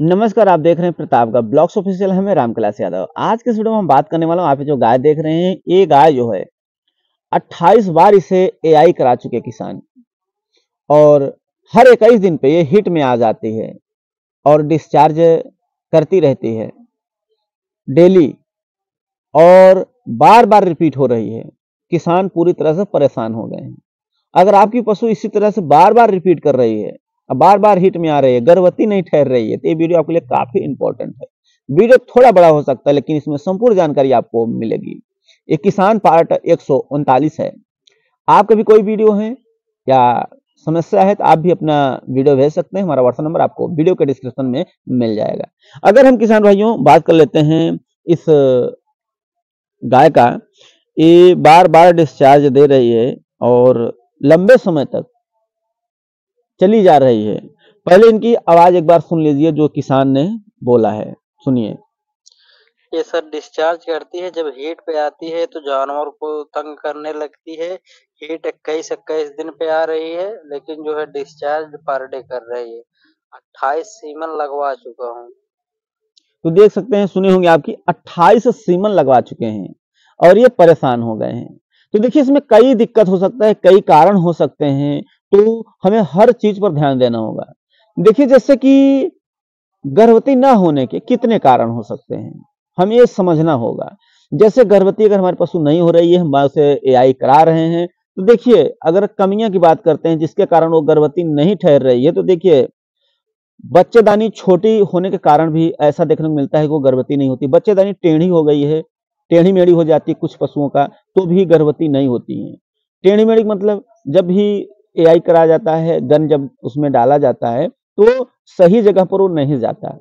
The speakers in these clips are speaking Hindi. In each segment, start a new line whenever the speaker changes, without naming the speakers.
नमस्कार, आप देख रहे हैं प्रताप का ब्लॉग्स ऑफिशियल है, मैं रामकलास यादव। आज के वीडियो में हम बात करने वाला हूँ, आप जो गाय देख रहे हैं, ये गाय जो है 28 बार इसे एआई करा चुके किसान। और हर 21 दिन पे ये हिट में आ जाती है और डिस्चार्ज करती रहती है डेली और बार बार रिपीट हो रही है। किसान पूरी तरह से परेशान हो गए हैं। अगर आपकी पशु इसी तरह से बार बार रिपीट कर रही है बार बार हिट में आ रही है, गर्भवती नहीं ठहर रही है तो ये वीडियो आपके लिए काफ़ी इंपॉर्टेंट है। वीडियो थोड़ा बड़ा हो सकता है, लेकिन इसमें संपूर्ण जानकारी आपको मिलेगी। ये किसान पार्ट एक है। आपका भी कोई वीडियो है या समस्या है तो आप भी अपना वीडियो भेज सकते हैं। हमारा व्हाट्सएप नंबर आपको वीडियो के डिस्क्रिप्शन में मिल जाएगा। अगर हम किसान भाइयों, बात कर लेते हैं इस, गाय का। ये बार बार डिस्चार्ज दे रही है और लंबे समय तक चली जा रही है। पहले इनकी आवाज़ एक बार सुन लीजिए जो किसान ने बोला है। सुनिए।
ये सर डिस्चार्ज करती है जब हीट पे आती है तो जानवर को तंग करने लगती है। हीट इक्कीस इक्कीस दिन पे आ रही है लेकिन जो है डिस्चार्ज पर डे कर रही है। अट्ठाईस सीमन लगवा चुका हूँ।
तो देख सकते हैं सुने होंगे आपकी अट्ठाईस सीमन लगवा चुके हैं और ये परेशान हो गए हैं। तो देखिए इसमें कई दिक्कत हो सकता है कई कारण हो सकते हैं। तो हमें हर चीज़ पर ध्यान देना होगा। देखिए, जैसे कि गर्भवती ना होने के कितने कारण हो सकते हैं? हमें ये समझना होगा। जैसे गर्भवती अगर हमारे पशु नहीं हो रही है, हम उसे AI करा रहे हैं तो देखिए, अगर कमियाँ की बात करते हैं जिसके कारण वो गर्भवती नहीं ठहर रही है तो देखिए, बच्चेदानी छोटी होने के कारण भी ऐसा देखने को मिलता है कि वो गर्भवती नहीं होती। बच्चेदानी टेढ़ी हो गई है, टेढ़ी मेढ़ी हो जाती है कुछ पशुओं का तो भी गर्भवती नहीं होती है। टेढ़ी मेढ़ी मतलब जब भी एआई करा जाता है, गन जब उसमें डाला जाता है तो सही जगह पर वो नहीं जाता।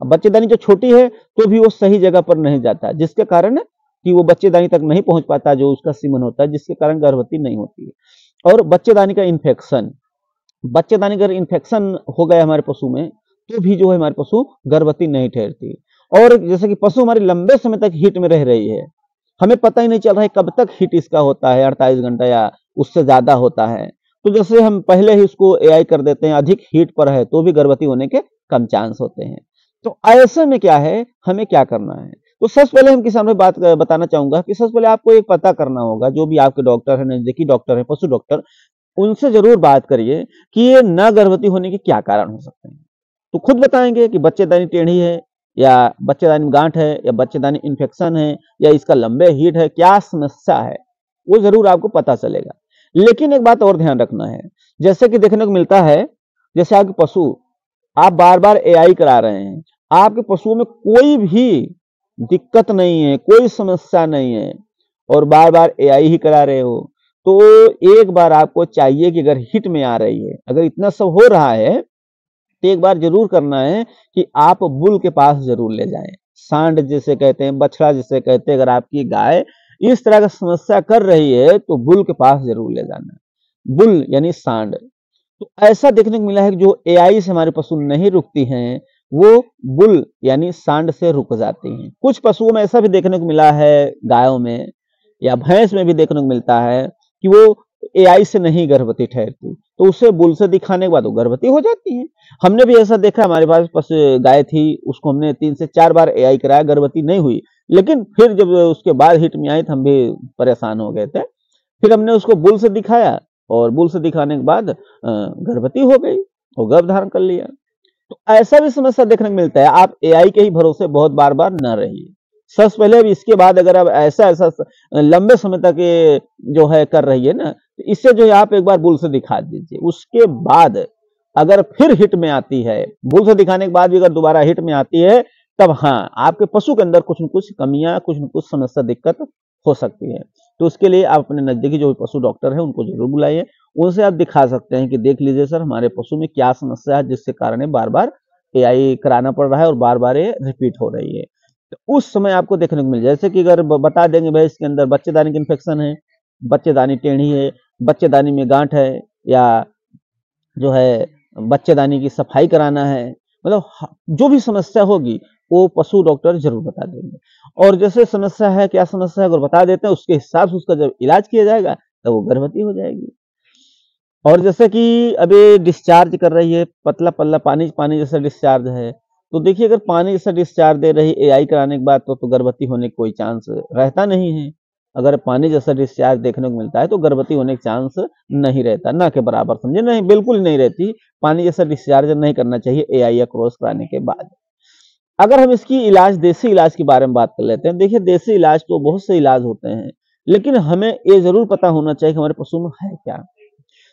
बच्चेदानी जो छोटी है तो भी वो सही जगह पर नहीं जाता, जिसके कारण कि वो बच्चेदानी तक नहीं पहुँच पाता, जो उसका सीमन होता है, जिसके कारण गर्भवती नहीं होती है। और बच्चेदानी का इन्फेक्शन बच्चेदानी अगर इन्फेक्शन हो गया हमारे पशु में तो भी जो है हमारे पशु गर्भवती नहीं ठहरती। और जैसे कि पशु हमारी लंबे समय तक हीट में रह रही है, हमें पता ही नहीं चल रहा है कब तक हीट इसका होता है, अड़तालीस घंटा या उससे ज़्यादा होता है। तो जैसे हम पहले ही उसको एआई कर देते हैं, अधिक हीट पर है तो भी गर्भवती होने के कम चांस होते हैं। तो ऐसे में क्या है? हमें क्या करना है? तो सबसे पहले हम किसान बात बताना चाहूँगा कि सबसे पहले आपको एक पता करना होगा, जो भी आपके डॉक्टर है, नजदीकी डॉक्टर है, पशु डॉक्टर उनसे ज़रूर बात करिए कि ये न गर्भवती होने के क्या कारण हो सकते हैं। तो खुद बताएँगे कि बच्चेदानी टेढ़ी है, या बच्चेदानी में गांठ है, या बच्चेदानी इन्फेक्शन है, या इसका लंबे हीट है, क्या समस्या है, वो ज़रूर आपको पता चलेगा। लेकिन एक बात और ध्यान रखना है। जैसे कि देखने को मिलता है, जैसे आपके पशु, आप बार बार एआई करा रहे हैं, आपके पशुओं में कोई भी दिक्कत नहीं है, कोई समस्या नहीं है, और बार बार एआई ही करा रहे हो तो एक बार आपको चाहिए कि अगर हिट में आ रही है, अगर इतना सब हो रहा है तो एक बार ज़रूर करना है कि आप बुल के पास ज़रूर ले जाएँ। सांड जिसे कहते हैं, बछड़ा जिसे कहते हैं, अगर आपकी गाय इस तरह का समस्या कर रही है तो बुल के पास ज़रूर ले जाना। बुल यानी सांड। तो ऐसा देखने को मिला है कि जो एआई से हमारे पशु नहीं रुकती हैं, वो बुल यानी सांड से रुक जाती हैं। कुछ पशुओं में ऐसा भी देखने को मिला है, गायों में या भैंस में भी देखने को मिलता है कि वो एआई से नहीं गर्भवती ठहरती। तो उसे बुल से दिखाने के बाद वो गर्भवती हो जाती है। हमने भी ऐसा देखा, हमारे पास गाय थी, उसको हमने तीन से चार बार एआई कराया, गर्भवती नहीं हुई। लेकिन फिर जब उसके बाद हिट में आई तो हम भी परेशान हो गए थे। फिर हमने उसको बुल से दिखाया, और बुल से दिखाने के बाद गर्भवती हो गई और गर्भ धारण कर लिया। तो ऐसा भी समस्या देखने को मिलता है। आप एआई के ही भरोसे बहुत बार बार न रहिए। सबसे पहले अब इसके बाद अगर आप ऐसा ऐसा लंबे समय तक ये जो है कर रही है ना तो इससे जो है आप एक बार बुल से दिखा दीजिए। उसके बाद अगर फिर हिट में आती है बुल से दिखाने के बाद भी अगर दोबारा हिट में आती है, तब हाँ आपके पशु के अंदर कुछ न कुछ कमियाँ, कुछ न कुछ समस्या, दिक्कत हो सकती है। तो उसके लिए आप अपने नजदीकी जो भी पशु डॉक्टर है, उनको ज़रूर बुलाइए। उनसे आप दिखा सकते हैं कि देख लीजिए सर, हमारे पशु में क्या समस्या है, जिसके कारण बार बार ए कराना पड़ रहा है और बार बार ये रिपीट हो रही है। तो उस समय आपको देखने को मिल जाए। जैसे कि अगर बता देंगे भाई इसके अंदर बच्चेदानी की इन्फेक्शन है, बच्चेदानी टेढ़ी है, बच्चेदानी में गांठ है, या जो है बच्चेदानी की सफ़ाई कराना है मतलब जो भी समस्या होगी, वो पशु डॉक्टर ज़रूर बता देंगे। और जैसे समस्या है, क्या समस्या है, अगर बता देते हैं, उसके हिसाब से उसका जब इलाज किया जाएगा तो वो गर्भवती हो जाएगी। और जैसे कि अभी डिस्चार्ज कर रही है पतला पतला पानी पानी जैसा डिस्चार्ज है तो देखिए अगर पानी जैसा डिस्चार्ज दे रही एआई कराने के बाद तो, तो गर्भवती होने का कोई चांस रहता नहीं है। अगर पानी जैसा डिस्चार्ज देखने को मिलता है तो गर्भवती होने का चांस नहीं रहता ना के बराबर समझे। नहीं बिल्कुल नहीं रहती। पानी जैसा डिस्चार्ज नहीं करना चाहिए एआई या क्रॉस कराने के बाद। अगर हम इसकी इलाज देसी इलाज के बारे में बात कर लेते हैं देखिए देसी इलाज तो बहुत से इलाज होते हैं लेकिन हमें ये ज़रूर पता होना चाहिए कि हमारे पशु में है क्या।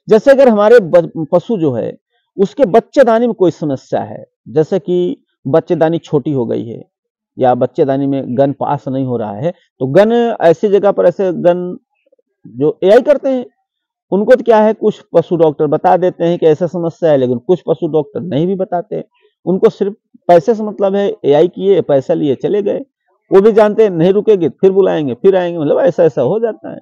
जैसे अगर हमारे पशु जो है उसके बच्चेदानी में कोई समस्या है जैसे कि बच्चेदानी छोटी हो गई है, या बच्चेदानी में गन पास नहीं हो रहा है तो गन ऐसी जगह पर ऐसे गन जो एआई करते हैं, उनको तो क्या है, कुछ पशु डॉक्टर बता देते हैं कि ऐसा समस्या है, लेकिन कुछ पशु डॉक्टर नहीं भी बताते उनको सिर्फ़ पैसे से मतलब है एआई किए, पैसा लिए, चले गए। वो भी जानते हैं, नहीं रुकेंगे, फिर बुलाएँगे, फिर आएँगे मतलब ऐसा ऐसा हो जाता है।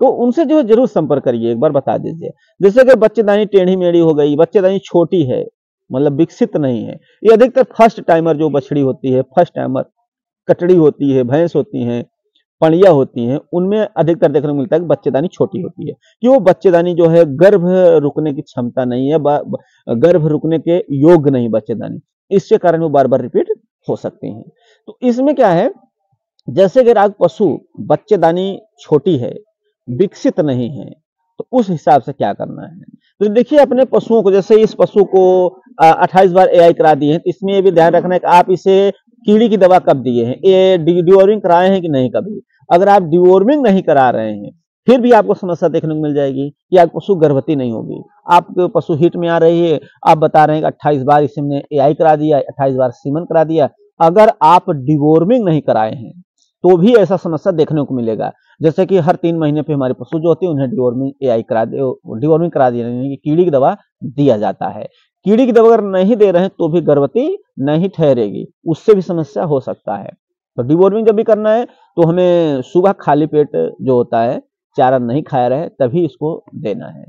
तो उनसे जो है, ज़रूर संपर्क करिए, एक बार बता दीजिए। जैसे कि बच्चेदानी टेढ़ी मेढ़ी हो गई, बच्चेदानी छोटी है मतलब विकसित नहीं है। ये अधिकतर फ़र्स्ट टाइमर जो बछड़ी होती है फ़र्स्ट टाइमर कटड़ी होती है, भैंस होती है, पणिया होती हैं, उनमें अधिकतर देखने को मिलता है कि बच्चेदानी छोटी होती है। कि वो बच्चेदानी जो है, गर्भ रुकने की क्षमता नहीं है गर्भ रुकने के योग्य नहीं बच्चेदानी। इसके कारण वो बार बार रिपीट हो सकती हैं। तो इसमें क्या है, जैसे कि राग पशु बच्चेदानी छोटी है, विकसित नहीं है तो उस हिसाब से क्या करना है? तो देखिए, अपने पशुओं को, जैसे इस पशु को 28 बार एआई करा दिए हैं तो इसमें ये भी ध्यान रखना है कि आप इसे कीड़ी की दवा कब दिए हैं? ये डिओरिंग कराए हैं कि नहीं कभी? अगर आप डिओर्मिंग नहीं करा रहे हैं, फिर भी आपको समस्या देखने को मिल जाएगी कि आप पशु गर्भवती नहीं होगी। आपके पशु हिट में आ रही है, आप बता रहे हैं कि अट्ठाईस बार इसने एआई करा दिया, अट्ठाईस बार सीमन करा दिया। अगर आप डिवोर्मिंग नहीं कराए हैं तो भी ऐसा समस्या देखने को मिलेगा। जैसे कि हर तीन महीने पे हमारे पशु जो होते हैं, उन्हें डिवोर्मिंग एआई करा डिवोर्मिंग करा दिया यानी कीड़ी की दवा दिया जाता है। कीड़ी की दवा अगर नहीं दे रहे हैं तो भी गर्भवती नहीं ठहरेगी। उससे भी समस्या हो सकता है। तो डिवॉर्मिंग जब भी करना है तो हमें सुबह खाली पेट जो होता है, चारा नहीं खाया रहे, तभी इसको देना है।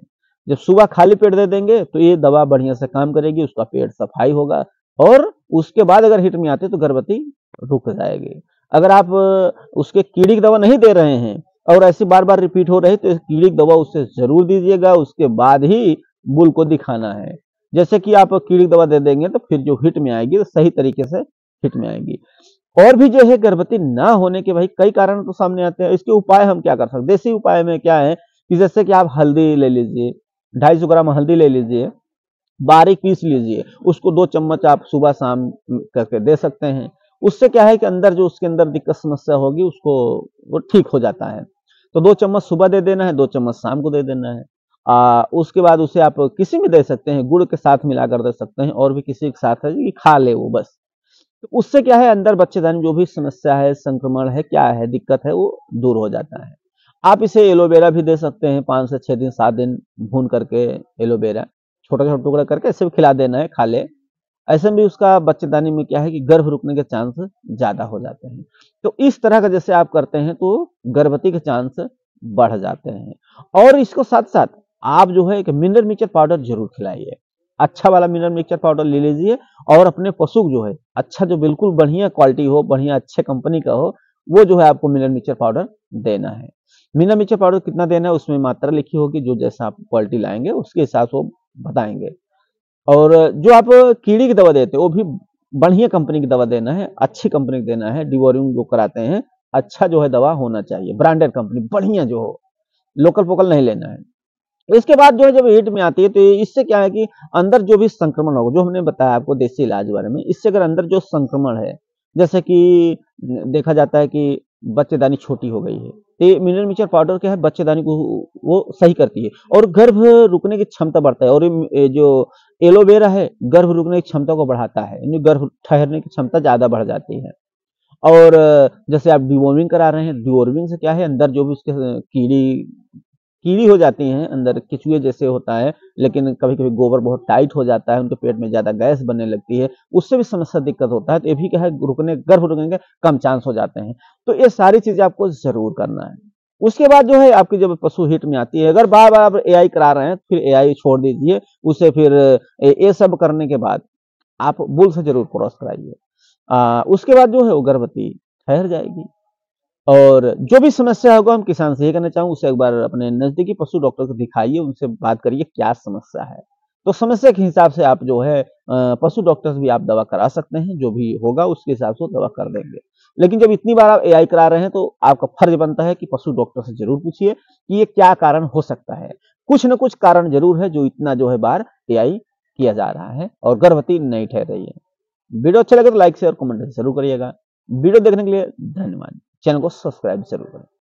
जब सुबह खाली पेट दे देंगे तो ये दवा बढ़िया से काम करेगी, उसका पेट सफ़ाई होगा और उसके बाद अगर हिट में आते तो गर्भवती रुक जाएगी। अगर आप उसके कीड़ी की दवा नहीं दे रहे हैं और ऐसी बार बार रिपीट हो रही तो कीड़ी की दवा उससे ज़रूर दीजिएगा, उसके बाद ही बुल को दिखाना है। जैसे कि आप कीड़ी की दवा दे देंगे तो फिर जो हिट में आएगी तो सही तरीके से हिट में आएगी। और भी जो है, गर्भवती ना होने के भाई कई कारण तो सामने आते हैं इसके उपाय हम क्या कर सकते देसी उपाय में क्या है कि जैसे कि आप हल्दी ले लीजिए, ढाई सौ ग्राम हल्दी ले लीजिए, बारीक पीस लीजिए, उसको दो चम्मच आप सुबह शाम करके दे सकते हैं। उससे क्या है कि अंदर जो उसके अंदर दिक्कत समस्या होगी उसको वो ठीक हो जाता है। तो दो चम्मच सुबह दे देना है दो चम्मच शाम को दे देना है। आ, उसके बाद उसे आप किसी में दे सकते हैं गुड़ के साथ मिलाकर दे सकते हैं और भी किसी के साथ है कि खा ले वो बस। तो उससे क्या है अंदर बच्चेदानी जो भी समस्या है संक्रमण है क्या है दिक्कत है वो दूर हो जाता है। आप इसे एलोवेरा भी दे सकते हैं पाँच से छः दिन सात दिन भून करके एलोवेरा छोटा छोटा टुकड़ा करके भी खिला देना है खा ले। ऐसे में उसका बच्चेदानी में क्या है कि गर्भ रुकने के चांस ज़्यादा हो जाते हैं। तो इस तरह का जैसे आप करते हैं तो गर्भवती के चांस बढ़ जाते हैं। और इसको साथ साथ आप जो है एक मिनरल मिक्सचर पाउडर ज़रूर खिलाइए। अच्छा वाला मिनरल मिक्सचर पाउडर ले लीजिए और अपने पशु जो है अच्छा जो बिल्कुल बढ़िया क्वालिटी हो, बढ़िया अच्छे कंपनी का हो, वो जो है आपको मिनरल मिक्सचर पाउडर देना है। मिनरल मिक्सचर पाउडर कितना देना है उसमें मात्रा लिखी होगी, जो जैसा आप क्वालिटी लाएँगे, उसके हिसाब से वो बताएँगे। और जो आप कीड़ी की दवा देते हैं, वो भी बढ़िया कंपनी की दवा देना है, अच्छी कंपनी की देना है डिवोरिंग जो कराते हैं अच्छा जो है दवा होना चाहिए, ब्रांडेड कंपनी, बढ़िया जो हो, लोकल पोकल नहीं लेना है। इसके बाद जो है जब हीट में आती है तो इससे क्या है कि अंदर जो भी संक्रमण होगा, जो हमने बताया आपको देसी इलाज बारे में, इससे अगर अंदर जो संक्रमण है, जैसे कि देखा जाता है कि बच्चेदानी छोटी हो गई है तो मिनरल मिक्सचर पाउडर क्या है, बच्चेदानी को वो सही करती है, और गर्भ रुकने की क्षमता बढ़ता है, और जो एलोवेरा है, गर्भ रुकने की क्षमता को बढ़ाता है गर्भ ठहरने की क्षमता ज़्यादा बढ़ जाती है। और, जैसे आप डिवोर्मिंग करा रहे हैं, डिवोर्मिंग से क्या है, अंदर जो भी उसके, कीड़ी कीड़ी हो जाती हैं, अंदर किचुए जैसे होता है, लेकिन कभी कभी गोबर बहुत टाइट हो जाता है, उनके पेट में ज़्यादा गैस बनने लगती है, उससे भी समस्या, दिक्कत होता है तो ये भी क्या है, रुकने, गर्भ रुकने के कम चांस हो जाते हैं। तो ये सारी चीज़ें आपको ज़रूर करना है। उसके बाद जो है, आपकी जब पशु हिट में आती है, अगर बार बार आप ए करा रहे हैं, फिर एआई छोड़ दीजिए, उसे फिर ये सब करने के बाद आप बुल से ज़रूर क्रॉस कराइए। उसके बाद जो है वो गर्भवती ठहर जाएगी। और जो भी समस्या होगा, हम किसान से ही करना चाहूँ, उसे एक बार अपने नजदीकी पशु डॉक्टर को दिखाइए, उनसे बात करिए, क्या समस्या है। तो समस्या के हिसाब से आप जो है पशु डॉक्टर से भी आप दवा करा सकते हैं, जो भी होगा उसके हिसाब से दवा कर देंगे। लेकिन जब इतनी बार आप एआई करा रहे हैं तो आपका फ़र्ज़ बनता है कि पशु डॉक्टर से ज़रूर पूछिए कि ये क्या कारण हो सकता है। कुछ न कुछ कारण ज़रूर है जो इतना जो है बार एआई किया जा रहा है और गर्भवती नहीं ठहर रही है वीडियो अच्छा लगे तो लाइक शेयर कमेंट ज़रूर करिएगा। वीडियो देखने के लिए धन्यवाद। चैनल को सब्सक्राइब ज़रूर करें।